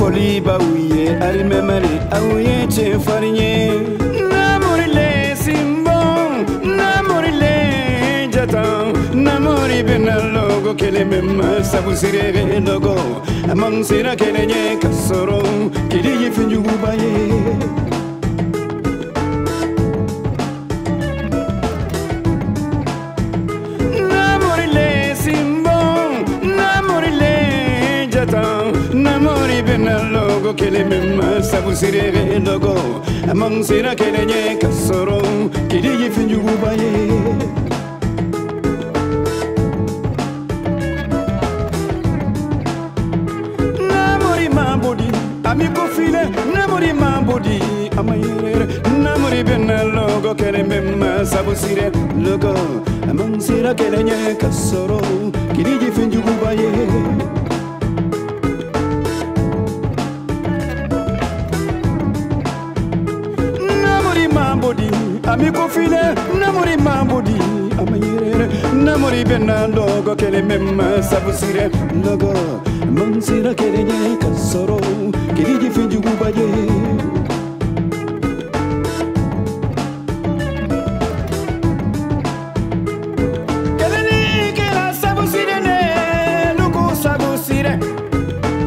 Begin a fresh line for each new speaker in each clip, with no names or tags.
foli b'aw ye alimɛmɛli aw ye cɛfarin ye namurile sinbon namurile jatan namori bena logo kelen bɛ ma sabu sire logo. A man sira kelen ye ka sɔrɔ kiri ye fɛnjuguba ye logo kelen bɛ ma sabu sire logo a sira kelen ye ka sɔrɔ kiri ye fɛnjuguba ye namori mambodi ami ko file namori mambodi amayere namori bena logo kele memma sabu sire logo amang sira kele nye kasoro kiriji finjugu mi ko file namori mambudi amayirere namori bena logo kele mema sabusire logo mansira kele nye kasoro kele di finjugu baje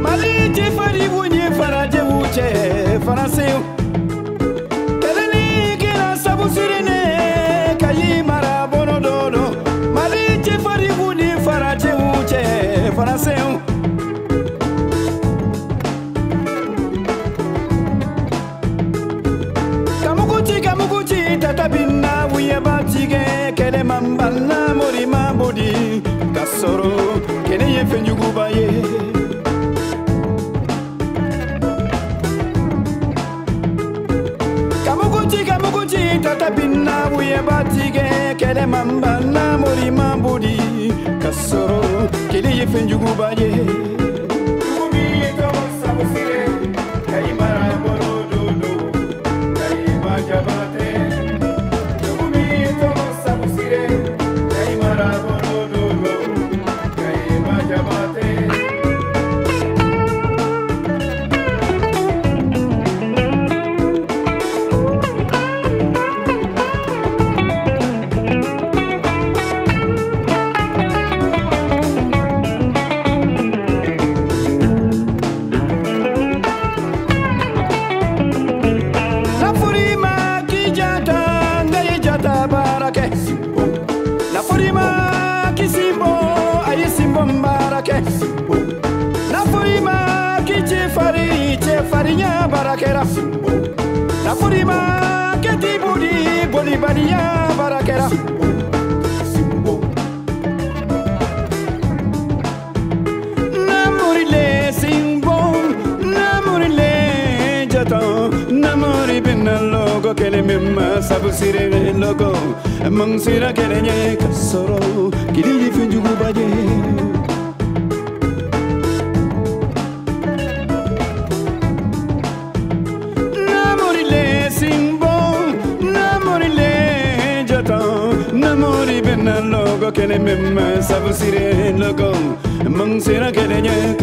Mali te fari bunye faraje wuce alla mori mabodi kasoro kene ye fɛn juguba ye kamuguci kamuguci tata binna buyeba tigɛ kɛnɛma nbala mori mabodi kasoro kene ye fɛn juguba ye fari fari, farinya barakera na furima ke ti budi boli baniya barakera jato namuri binna logo kele mimma sabu sire logo mangsira kele nye kasoro kidiji finjugu baje logo kele mimma sabu sire logo, mang sira kele nye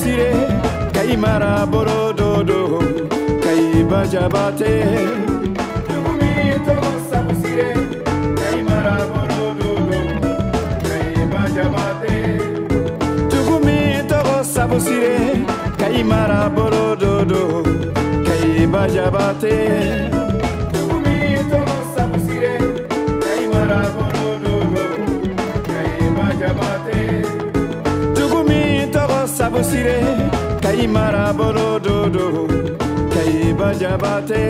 sire kayi mara boro dodo kayi bajabate. Tugumi tɔgɔ sabu sire kayi mara boro dodo kayi bajabate. Tugumi tɔgɔ sabu sire kayi mara boro dodo kayi bajabate. Sire kayi mara bolo dodo kayi bajabate.